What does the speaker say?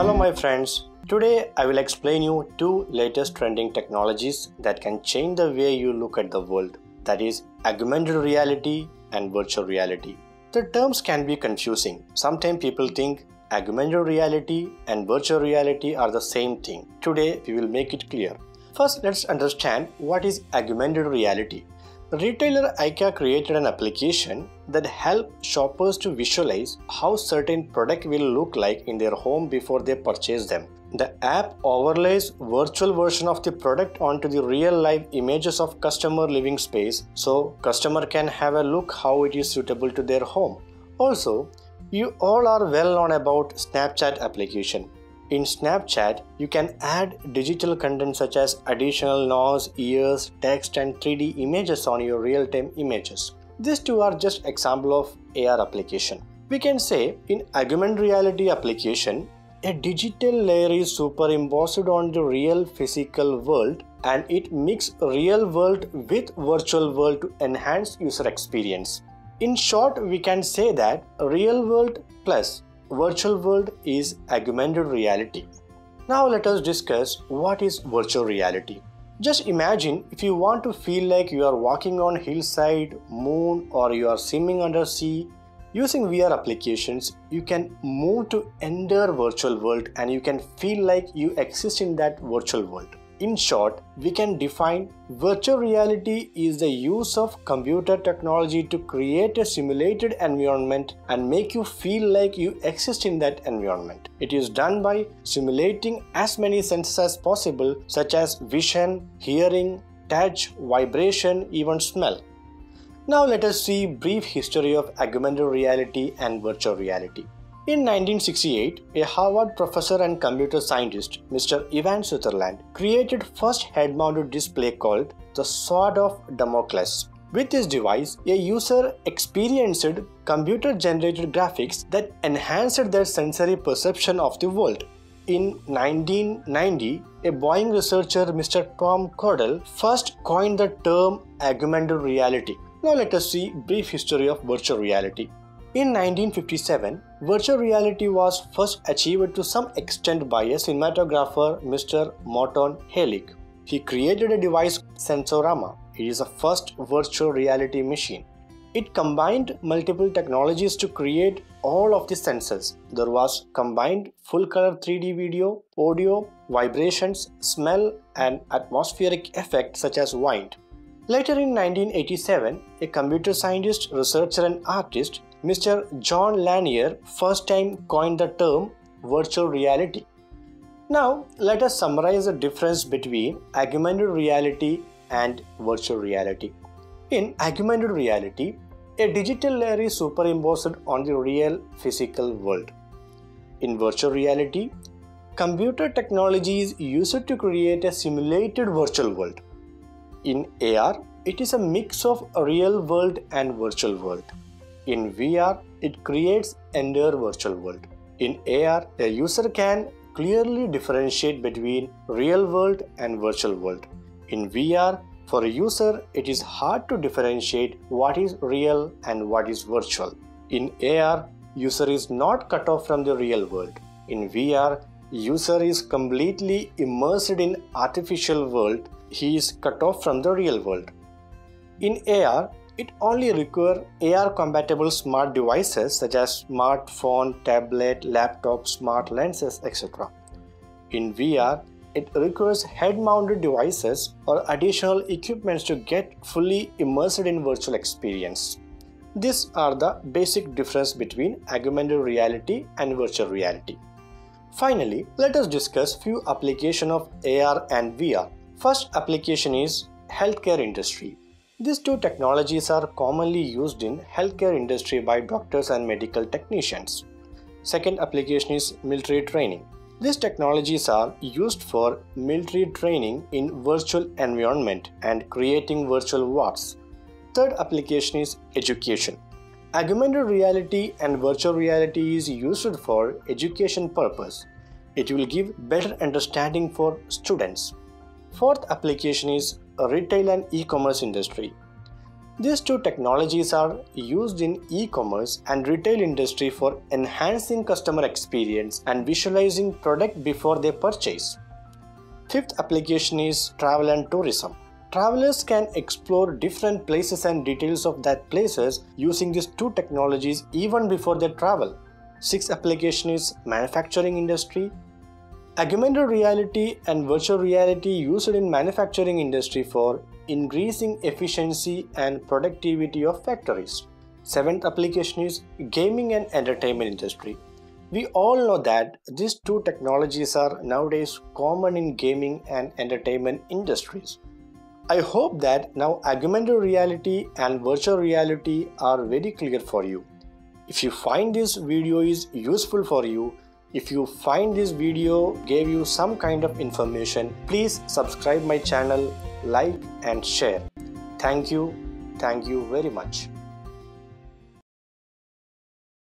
Hello my friends. Today I will explain you two latest trending technologies that can change the way you look at the world. That is augmented reality and virtual reality. The terms can be confusing. Sometimes people think augmented reality and virtual reality are the same thing. Today we will make it clear. First let's understand what is augmented reality. Retailer IKEA created an application that helps shoppers to visualize how certain product will look like in their home before they purchase them. The app overlays virtual version of the product onto the real life images of customer living space so customer can have a look how it is suitable to their home. Also, you all are well known about Snapchat application. In Snapchat, you can add digital content such as additional nose, ears, text and 3D images on your real-time images. These two are just example of AR application. We can say in augmented reality application, a digital layer is superimposed on the real physical world and it mixes real world with virtual world to enhance user experience. In short, we can say that real world plus virtual world is augmented reality. Now let us discuss what is virtual reality. Just imagine if you want to feel like you are walking on hillside, moon or you are swimming under sea. Using VR applications, you can move to enter virtual world and you can feel like you exist in that virtual world. In short, we can define virtual reality is the use of computer technology to create a simulated environment and make you feel like you exist in that environment. It is done by simulating as many senses as possible such as vision, hearing, touch, vibration, even smell. Now let us see brief history of augmented reality and virtual reality. In 1968, a Harvard professor and computer scientist, Mr. Ivan Sutherland, created first head-mounted display called the Sword of Damocles. With this device, a user experienced computer-generated graphics that enhanced their sensory perception of the world. In 1990, a Boeing researcher, Mr. Tom Caudell, first coined the term augmented reality. Now let us see brief history of virtual reality. In 1957, virtual reality was first achieved to some extent by a cinematographer Mr. Morton Heilig. He created a device Sensorama. It is the first virtual reality machine. It combined multiple technologies to create all of the senses. There was combined full color 3D video, audio, vibrations, smell and atmospheric effects such as wind. Later in 1987, a computer scientist, researcher and artist Mr. Jaron Lanier first time coined the term virtual reality. Now, let us summarize the difference between augmented reality and virtual reality. In augmented reality, a digital layer is superimposed on the real physical world. In virtual reality, computer technology is used to create a simulated virtual world. In AR, it is a mix of real world and virtual world. In VR, it creates entire virtual world. In AR, a user can clearly differentiate between real world and virtual world. In VR, for a user, it is hard to differentiate what is real and what is virtual. In AR, user is not cut off from the real world. In VR, user is completely immersed in artificial world. He is cut off from the real world. In AR, it only requires AR compatible smart devices such as smartphone, tablet, laptop, smart lenses, etc. In VR, it requires head-mounted devices or additional equipments to get fully immersed in virtual experience. These are the basic difference between augmented reality and virtual reality. Finally, let us discuss few application of AR and VR. First application is healthcare industry. These two technologies are commonly used in healthcare industry by doctors and medical technicians. Second application is military training. These technologies are used for military training in virtual environment and creating virtual wards. Third application is education. Augmented reality and virtual reality is used for education purpose. It will give better understanding for students. Fourth application is retail and e-commerce industry. These two technologies are used in e-commerce and retail industry for enhancing customer experience and visualizing product before they purchase. Fifth application is travel and tourism. Travelers can explore different places and details of that places using these two technologies even before they travel. Sixth application is manufacturing industry. Augmented reality and virtual reality used in manufacturing industry for increasing efficiency and productivity of factories. Seventh application is gaming and entertainment industry. We all know that these two technologies are nowadays common in gaming and entertainment industries. I hope that now augmented reality and virtual reality are very clear for you. If you find this video is useful for you, if you find this video gave you some kind of information, please subscribe my channel, like and share. Thank you. Thank you very much.